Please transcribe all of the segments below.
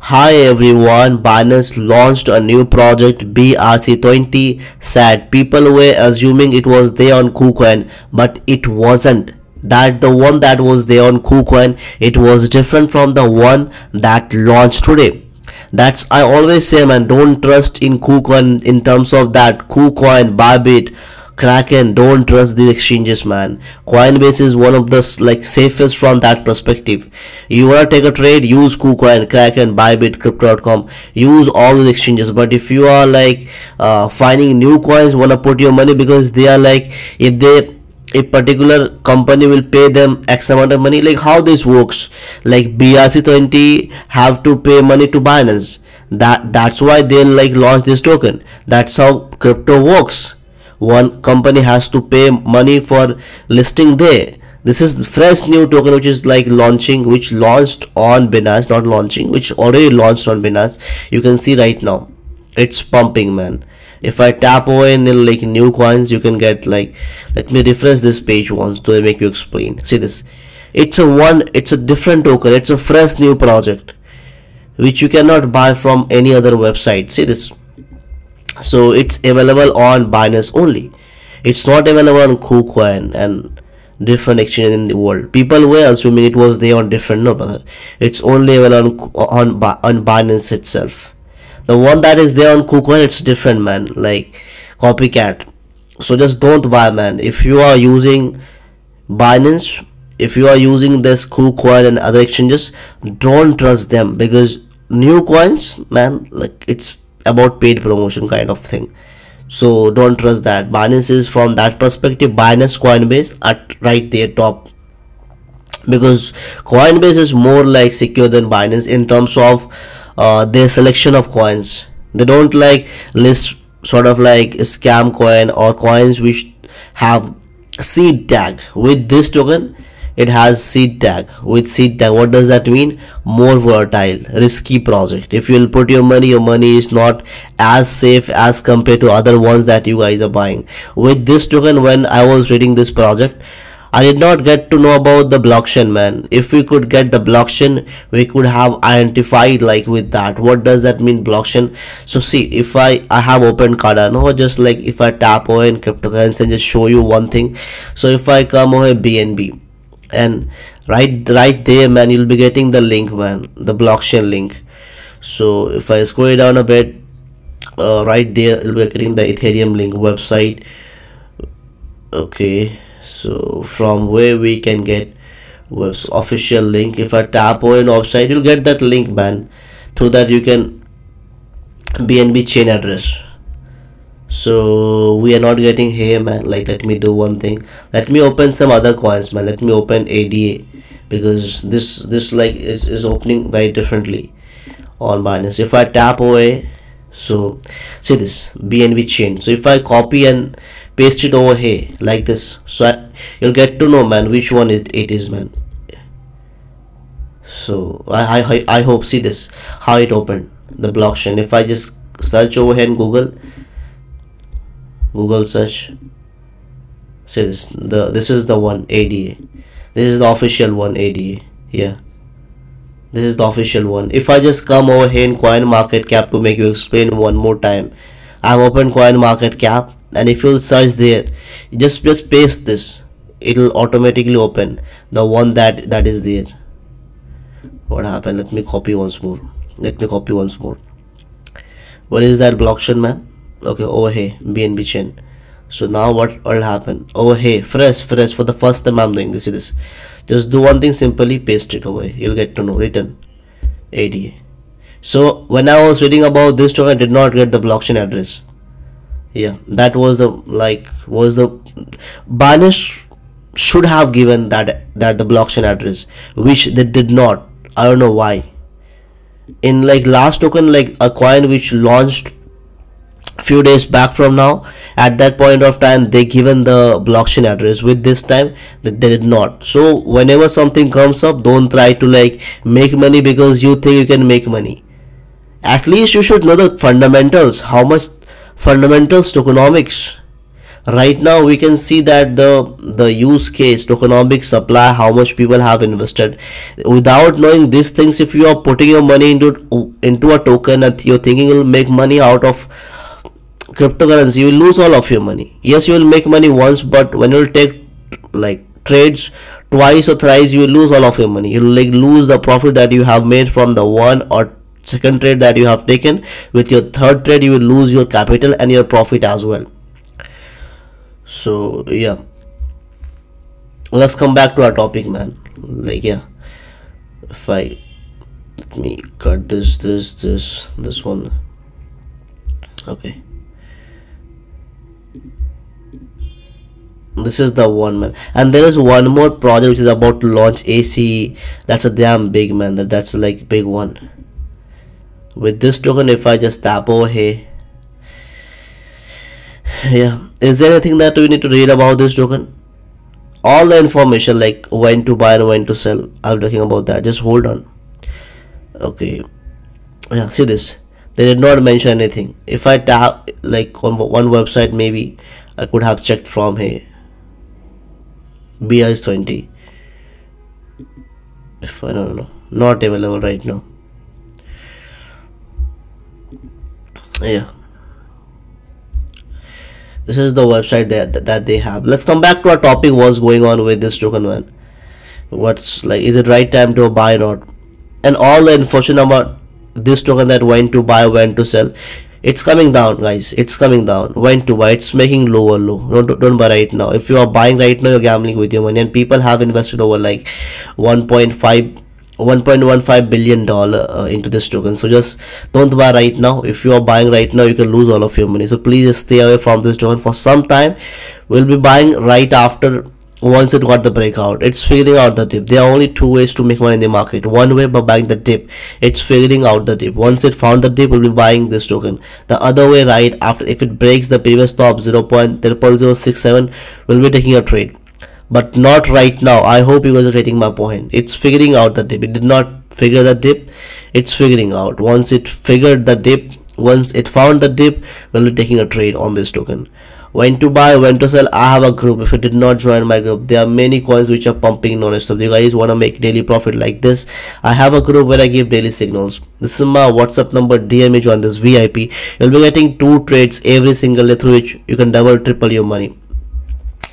Hi everyone, Binance launched a new project BRC20 SAT. People were assuming it was there on KuCoin, but it wasn't. That the one that was there on KuCoin, it was different from the one that launched today. That's I always say man, don't trust in KuCoin in terms of that KuCoin, Bybit, Kraken, don't trust these exchanges, man. Coinbase is one of the like safest from that perspective. You wanna take a trade, use KuCoin, Kraken, Bybit, Crypto.com, use all these exchanges. But if you are like uh, finding new coins, wanna put your money because they are like if they a particular company will pay them x amount of money like how this works like brc20 have to pay money to binance that that's why they like launch this token that's how crypto works one company has to pay money for listing there. This is fresh new token which is like launching which launched on binance not launching which already launched on binance. You can see right now it's pumping man. If i tap away in like new coins you can get like let me refresh this page once to make you explain. See this. It's a one it's a different token. It's a fresh new project which you cannot buy from any other website. See this so it's available on Binance only. It's not available on KuCoin and different exchanges in the world. People were assuming it was there on different no brother. It's only available on, on, on Binance itself. The one that is there on KuCoin it's different man. Like copycat. So just don't buy man. If you are using Binance if you are using this KuCoin and other exchanges don't trust them because new coins man like it's about paid promotion kind of thing. So don't trust that. Binance is from that perspective binance coinbase at right there top. Because coinbase is more like secure than binance in terms of uh, their selection of coins. They don't like list sort of like scam coin or coins which have seed tag. With this token it has seed tag with seed tag what does that mean more volatile risky project if you'll put your money your money is not as safe as compared to other ones that you guys are buying with this token when i was reading this project I did not get to know about the blockchain man. If we could get the blockchain, we could have identified like with that. What does that mean blockchain? So see if I I have opened Cardano just like if I tap in cryptocurrency and just show you one thing. So if I come over BNB and right right there man you'll be getting the link man the blockchain link. So if i scroll down a bit uh, right there you'll be getting the ethereum link website. Okay so from where we can get web's official link. If i tap on website you'll get that link man. Through that you can bnb chain address so we are not getting here man. Like let me do one thing. Let me open some other coins man. Let me open ada because this this like is, is opening very differently on binance. If i tap away so see this. Bnb chain. So if i copy and paste it over here like this so I, you'll get to know man which one it, it is man. So I, I i hope see this how it opened the blockchain. If i just search over here in google google search. Says the this is the one ada this is the official one ada yeah this is the official one. If i just come over here in coin market cap to make you explain one more time. I've opened coin market cap and if you'll search there just just paste this. It'll automatically open the one that that is there. What happened? Let me copy once more. Let me copy once more. What is that blockchain man okay over here bnb chain. So now what will happen? Over here fresh fresh for the first time i'm doing this see this. Just do one thing simply paste it over here. you'll get to know written ada so when i was reading about this token i did not get the blockchain address. Yeah that was the like was the Binance should have given that that the blockchain address which they did not. I don't know why. In like last token like a coin which launched few days back from now at that point of time they given the blockchain address. With this time that they did not. So whenever something comes up don't try to like make money because you think you can make money. At least you should know the fundamentals. How much fundamentals tokenomics. Right now we can see that the the use case tokenomic supply how much people have invested. Without knowing these things if you are putting your money into into a token and you're thinking you'll make money out of cryptocurrency you will lose all of your money. Yes you will make money once but when you'll take like trades twice or thrice you will lose all of your money. You'll like lose the profit that you have made from the one or second trade that you have taken. With your third trade you will lose your capital and your profit as well. So yeah. Let's come back to our topic man. Like yeah. If i let me cut this this this this one. Okay this is the one man. And there is one more project which is about to launch ac that's a damn big man. That that's like big one. With this token if i just tap over here. Yeah. Is there anything that we need to read about this token? All the information like when to buy and when to sell. I'm talking about that. Just hold on. Okay. Yeah see this. They did not mention anything. If i tap like on one website maybe i could have checked from here BIS 20 if I don't know. Not available right now. Yeah. This is the website that, that they have. Let's come back to our topic what's going on with this token man. What's like is it right time to buy or not? And all the information about this token that when to buy when to sell it's coming down guys. It's coming down. When to buy? It's making lower low. Don't, don't buy right now. If you are buying right now you're gambling with your money. And people have invested over like 1.5 1.15 billion dollar uh, into this token. So just don't buy right now. If you are buying right now you can lose all of your money. So please stay away from this token. For some time we'll be buying right after once it got the breakout it's figuring out the dip. There are only two ways to make money in the market. One way by buying the dip. It's figuring out the dip. Once it found the dip we'll be buying this token. The other way right after if it breaks the previous top 0.0067 we'll be taking a trade. But not right now. I hope you guys are getting my point. It's figuring out the dip. It did not figure the dip. It's figuring out. Once it figured the dip once it found the dip we'll be taking a trade on this token when to buy when to sell i have a group. If you did not join my group there are many coins which are pumping non-stop. You guys want to make daily profit like this? I have a group where i give daily signals. This is my whatsapp number dm me join this vip you'll be getting two trades every single day through which you can double triple your money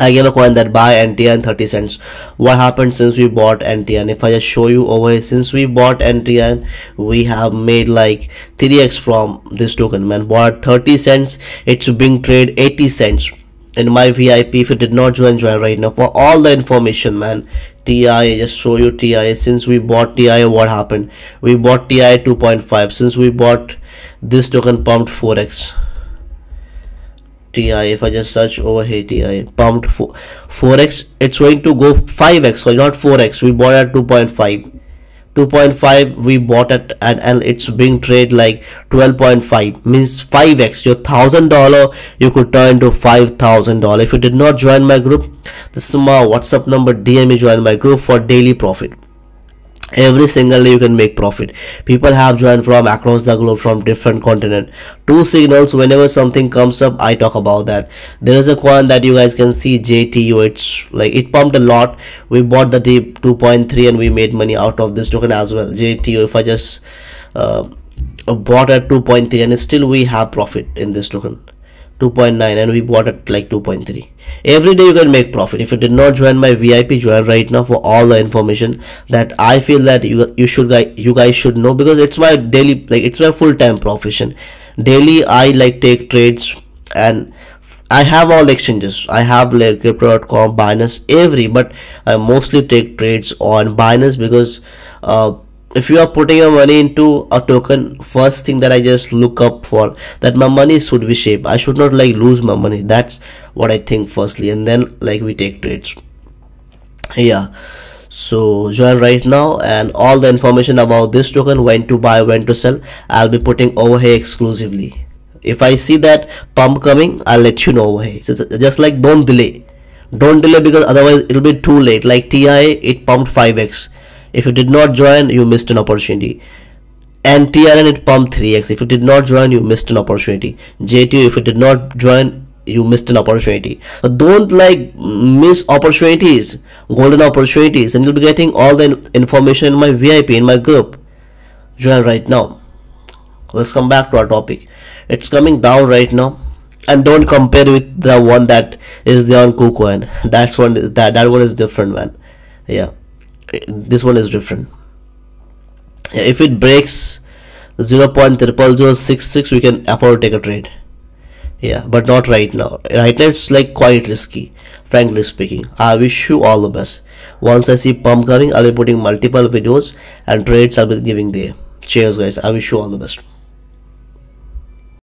I gave a coin that buy NTN 30 cents. What happened since we bought NTN? If I just show you over here, since we bought NTN, we have made like 3x from this token, man. Bought 30 cents, it's being trade 80 cents. In my VIP, if you did not join, join right now for all the information, man. TI, just show you TI. Since we bought TI, what happened? We bought TI 2.5. Since we bought this token, pumped 4x TI if I just search over here TI pumped 4, 4x it's going to go 5x so not 4x we bought at 2.5 2.5 we bought it and, and it's being traded like 12.5 means 5x your thousand dollar you could turn to five thousand dollar. If you did not join my group this is my whatsapp number dm me join my group for daily profit every single day you can make profit. People have joined from across the globe from different continent. Two signals whenever something comes up i talk about that. There is a coin that you guys can see jtu it's like it pumped a lot. We bought the deep 2.3 and we made money out of this token as well. Jtu if i just uh, bought at 2.3 and still we have profit in this token 2.9 and we bought at like 2.3 every day you can make profit. If you did not join my vip join right now for all the information that i feel that you you should you guys should know because it's my daily like it's my full-time profession. Daily i like take trades and I have all exchanges. I have like crypto.com, Binance, every, but I mostly take trades on Binance because uh, if you are putting your money into a token first thing that i just look up for that my money should be shape i should not like lose my money. That's what i think firstly and then like we take trades. Yeah. So join right now and all the information about this token when to buy when to sell i'll be putting over here exclusively. If i see that pump coming i'll let you know over here. So just like don't delay. Don't delay because otherwise it'll be too late. Like ti it pumped 5x if you did not join you missed an opportunity. And TRN it pumped 3x if you did not join you missed an opportunity. J2 if you did not join you missed an opportunity. But don't like miss opportunities golden opportunities and you'll be getting all the information in my vip in my group. Join right now. Let's come back to our topic. It's coming down right now. And don't compare with the one that is there on KuCoin. That's one that that one is different, man. Yeah, this one is different. If it breaks 0.0066, we can afford to take a trade. Yeah, but not right now. Right now it's like quite risky, frankly speaking. I wish you all the best. Once I see pump coming, I'll be putting multiple videos and trades I'll be giving there. Cheers, guys. I wish you all the best.